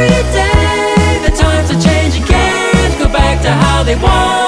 every day. The times are changing, can't go back to how they were.